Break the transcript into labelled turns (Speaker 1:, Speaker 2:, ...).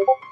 Speaker 1: you